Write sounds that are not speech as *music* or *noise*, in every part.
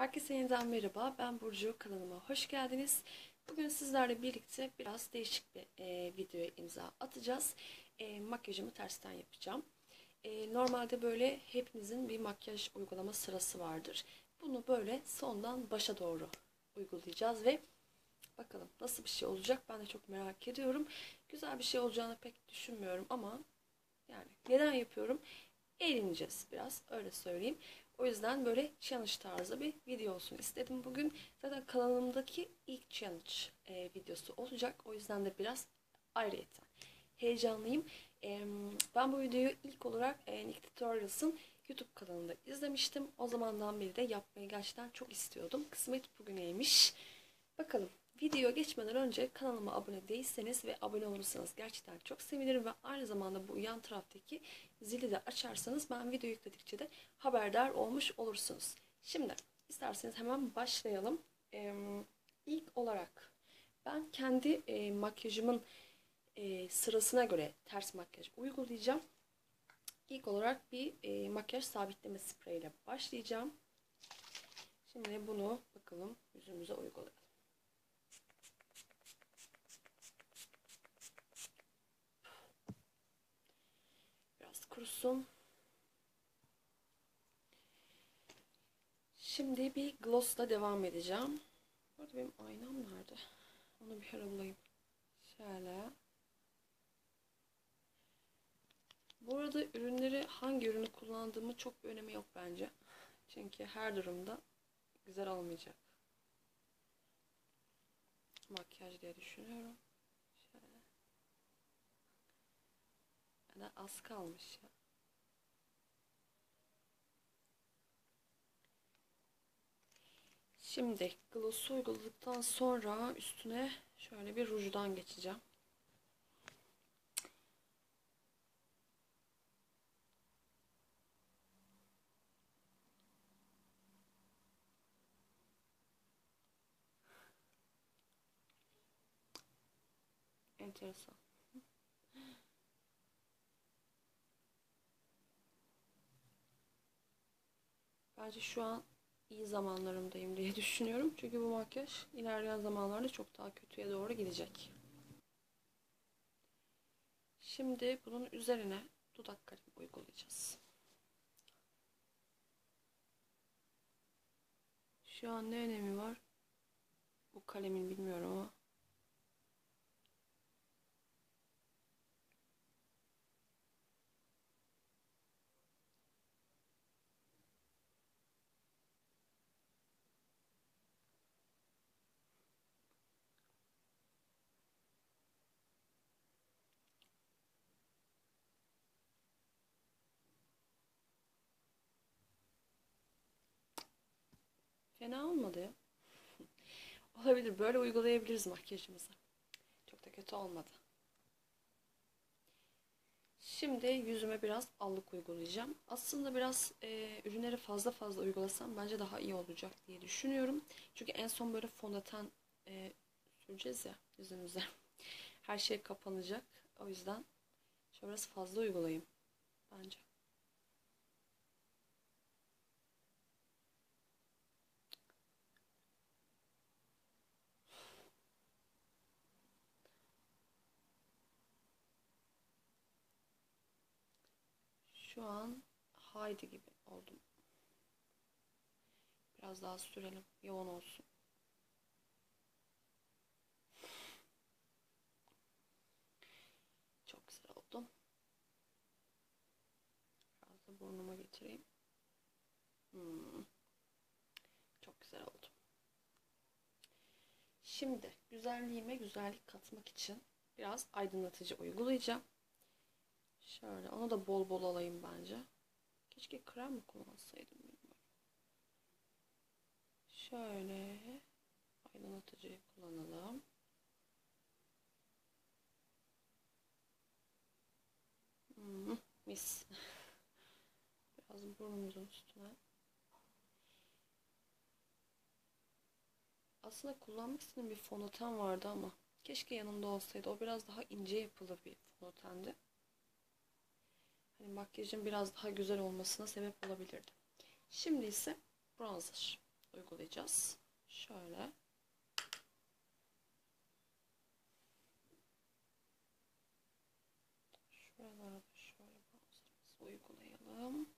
Herkese yeniden merhaba. Ben Burcu. Kanalıma hoş geldiniz. Bugün sizlerle birlikte biraz değişik bir e, videoya imza atacağız. E, makyajımı tersten yapacağım. E, normalde böyle hepinizin bir makyaj uygulama sırası vardır. Bunu böyle sondan başa doğru uygulayacağız ve bakalım nasıl bir şey olacak ben de çok merak ediyorum. Güzel bir şey olacağını pek düşünmüyorum ama yani neden yapıyorum? Eğleneceğiz biraz öyle söyleyeyim. O yüzden böyle challenge tarzı bir video olsun istedim bugün. Zaten kanalımdaki ilk challenge e, videosu olacak. O yüzden de biraz ayrıyeten heyecanlıyım. E, ben bu videoyu ilk olarak e, Nick Tutorials'ın YouTube kanalında izlemiştim. O zamandan beri de yapmayı gerçekten çok istiyordum. Kısmet bugüneymiş. Bakalım Video geçmeden önce kanalıma abone değilseniz ve abone olursanız gerçekten çok sevinirim ve aynı zamanda bu yan taraftaki zili de açarsanız ben video yükledikçe de haberdar olmuş olursunuz. Şimdi isterseniz hemen başlayalım. Ee, ilk olarak ben kendi e, makyajımın e, sırasına göre ters makyaj uygulayacağım. İlk olarak bir e, makyaj sabitleme spreyiyle başlayacağım. Şimdi bunu bakalım yüzümüze uygulayalım. Kurusun. Şimdi bir glossla devam edeceğim. Burada benim aynam nerede? Onu bir ara bulayım. Şöyle. Bu arada ürünleri hangi ürünü kullandığımı çok bir önemi yok bence. Çünkü her durumda güzel olmayacak. Makyaj diye düşünüyorum. Yani az kalmış ya. Şimdi gloss'u uyguladıktan sonra üstüne şöyle bir rujdan geçeceğim. Enteresan. Bence şu an iyi zamanlarımdayım diye *laughs* düşünüyorum. Çünkü bu makyaj ilerleyen zamanlarda çok daha kötüye doğru gidecek. Şimdi bunun üzerine dudak kalemi uygulayacağız. Şu an ne önemi var? Bu kalemin bilmiyorum ama Fena olmadı ya. Olabilir. Böyle uygulayabiliriz makyajımızı. Çok da kötü olmadı. Şimdi yüzüme biraz allık uygulayacağım. Aslında biraz e, ürünleri fazla fazla uygulasam bence daha iyi olacak diye düşünüyorum. Çünkü en son böyle fondöten e, süreceğiz ya yüzümüze. *laughs* Her şey kapanacak. O yüzden şöyle biraz fazla uygulayayım bence. Şu an haydi gibi oldum. Biraz daha sürelim. Yoğun olsun. Çok güzel oldum. Biraz da burnuma getireyim. Hmm. Çok güzel oldu. Şimdi güzelliğime güzellik katmak için biraz aydınlatıcı uygulayacağım. Şöyle onu da bol bol alayım bence. Keşke krem mi kullansaydım bilmiyorum. Şöyle aydınlatıcıyı kullanalım. Hmm, mis. *laughs* Biraz burnumuzun üstüne. Aslında kullanmak bir fondöten vardı ama keşke yanımda olsaydı. O biraz daha ince yapılı bir fondötendi makyajın biraz daha güzel olmasına sebep olabilirdi. Şimdi ise bronzer. uygulayacağız. Şöyle. Şuralara şöyle bronzerımızı uygulayalım.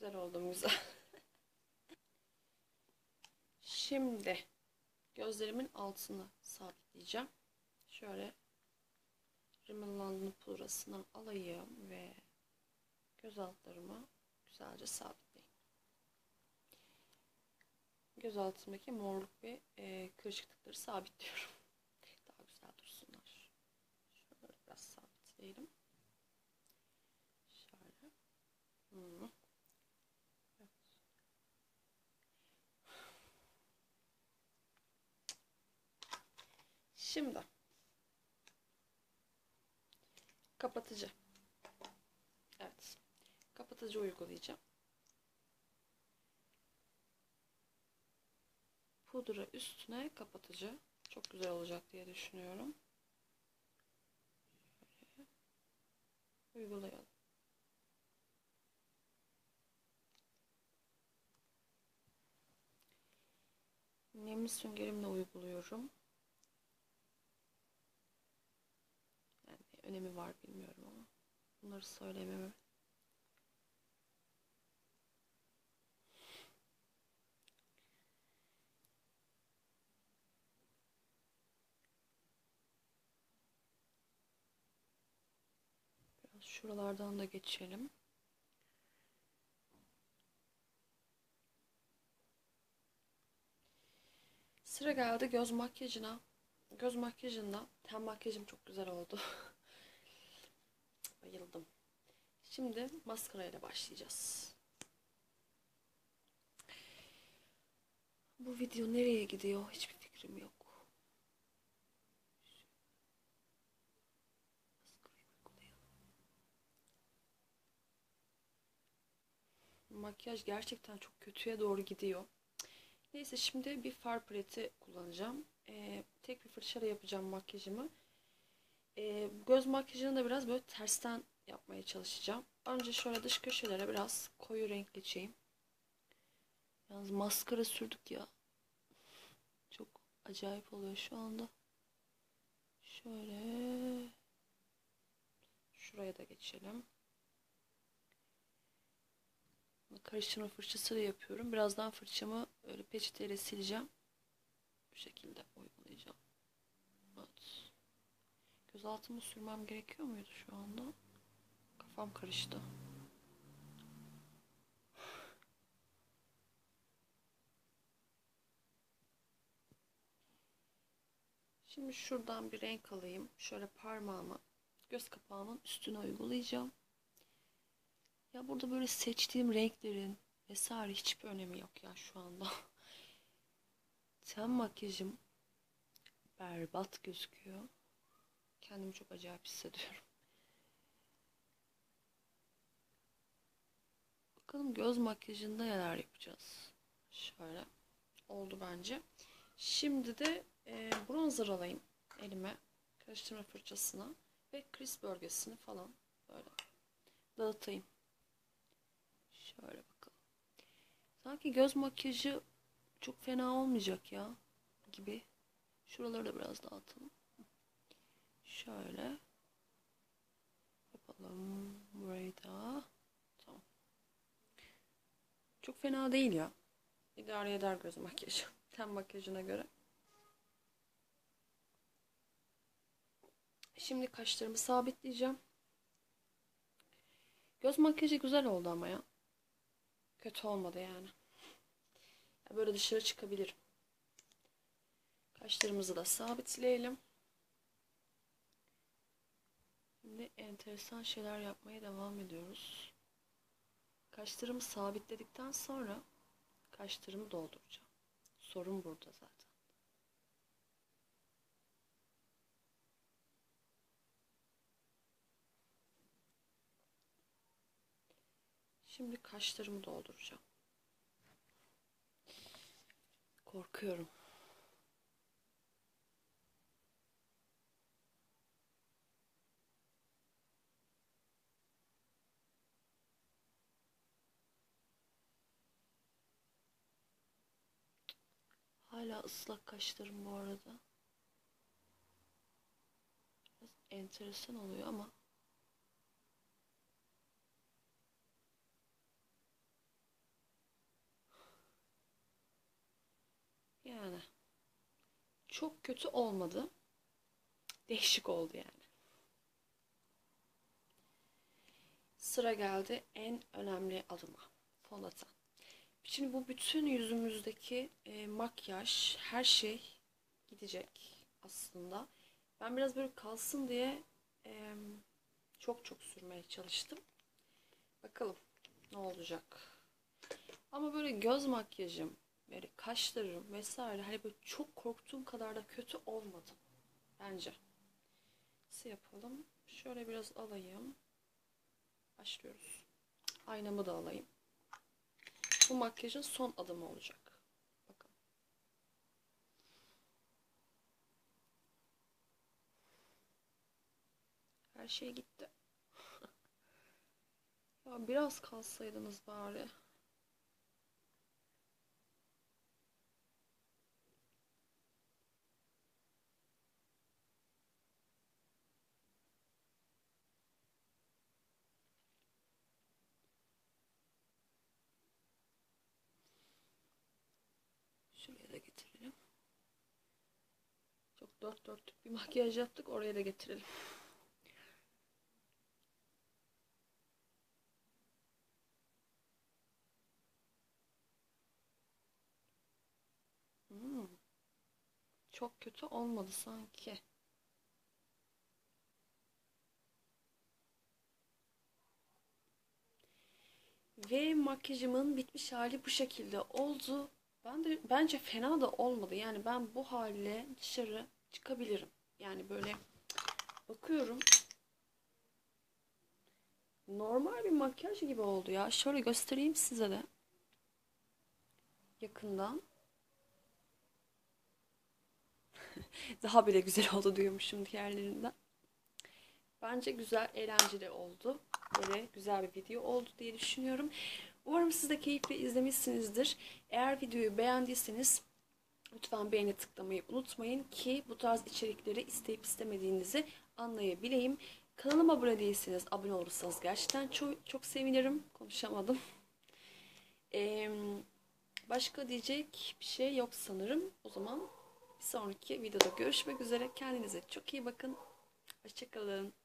Güzel oldum güzel. Şimdi gözlerimin altını sabitleyeceğim. Şöyle Rimmel London pudrasını alayım ve göz altlarıma güzelce sabitleyeyim. Göz altındaki morluk ve e, kırışıklıkları sabitliyorum. *laughs* Daha güzel dursunlar. Şöyle biraz sabitleyelim. Şöyle. Hmm. Şimdi kapatıcı. Evet. Kapatıcı uygulayacağım. Pudra üstüne kapatıcı. Çok güzel olacak diye düşünüyorum. Şöyle uygulayalım. Nemli süngerimle uyguluyorum. Yani ne önemi var bilmiyorum ama bunları söylememe Biraz şuralardan da geçelim. Sıra geldi göz makyajına. Göz makyajında ten makyajım çok güzel oldu. *laughs* Bayıldım. Şimdi maskara ile başlayacağız. Bu video nereye gidiyor hiçbir fikrim yok. Makyaj gerçekten çok kötüye doğru gidiyor. Neyse şimdi bir far paleti kullanacağım. Ee, tek bir fırçayla yapacağım makyajımı. Ee, göz makyajını da biraz böyle tersten yapmaya çalışacağım. Önce şöyle dış köşelere biraz koyu renk geçeyim. Yalnız maskara sürdük ya. Çok acayip oluyor şu anda. Şöyle. Şuraya da geçelim. Karıştırma fırçası da yapıyorum. Birazdan fırçamı öyle peçeteyle sileceğim. Bu şekilde uygulayacağım. Evet. Göz altımı sürmem gerekiyor muydu şu anda? Kafam karıştı. Şimdi şuradan bir renk alayım. Şöyle parmağımı göz kapağımın üstüne uygulayacağım. Ya burada böyle seçtiğim renklerin vesaire hiçbir önemi yok ya şu anda. *laughs* Ten makyajım berbat gözüküyor. Kendimi çok acayip hissediyorum. Bakalım göz makyajında neler yapacağız. Şöyle oldu bence. Şimdi de e, bronzer alayım elime. Karıştırma fırçasına ve kriz bölgesini falan böyle dağıtayım. Şöyle bakalım. Sanki göz makyajı çok fena olmayacak ya gibi. Şuraları da biraz dağıtalım. Şöyle yapalım. Burayı da. Tamam. Çok fena değil ya. İdare eder göz makyajı. *laughs* Ten makyajına göre. Şimdi kaşlarımı sabitleyeceğim. Göz makyajı güzel oldu ama ya. Kötü olmadı yani. Böyle dışarı çıkabilirim. Kaşlarımızı da sabitleyelim. Şimdi enteresan şeyler yapmaya devam ediyoruz. Kaşlarımı sabitledikten sonra kaşlarımı dolduracağım. Sorun burada zaten. Şimdi kaşlarımı dolduracağım. Korkuyorum. Hala ıslak kaşlarım bu arada. Biraz enteresan oluyor ama. Yani çok kötü olmadı. Değişik oldu yani. Sıra geldi en önemli adıma. Fondöten. Şimdi bu bütün yüzümüzdeki e, makyaj, her şey gidecek aslında. Ben biraz böyle kalsın diye e, çok çok sürmeye çalıştım. Bakalım ne olacak. Ama böyle göz makyajım, böyle kaşlarım vesaire hani böyle çok korktuğum kadar da kötü olmadı. Bence. Nasıl yapalım? Şöyle biraz alayım. Başlıyoruz. Aynamı da alayım. Bu makyajın son adımı olacak. Bakın. Her şey gitti. *laughs* ya biraz kalsaydınız bari. Şuraya da getirelim. Çok dört dörtlük bir makyaj yaptık. Oraya da getirelim. Hmm. Çok kötü olmadı sanki. Ve makyajımın bitmiş hali bu şekilde oldu. Ben de bence fena da olmadı. Yani ben bu haliyle dışarı çıkabilirim. Yani böyle bakıyorum. Normal bir makyaj gibi oldu ya. Şöyle göstereyim size de. Yakından. *laughs* Daha bile güzel oldu diyormuşum diğerlerinden. Bence güzel, eğlenceli oldu. Böyle güzel bir video oldu diye düşünüyorum. Umarım siz de keyifle izlemişsinizdir. Eğer videoyu beğendiyseniz lütfen beğeni tıklamayı unutmayın ki bu tarz içerikleri isteyip istemediğinizi anlayabileyim. Kanalıma abone değilseniz abone olursanız gerçekten çok, çok sevinirim. Konuşamadım. *laughs* Ee, başka diyecek bir şey yok sanırım. O zaman bir sonraki videoda görüşmek üzere. Kendinize çok iyi bakın. Hoşçakalın.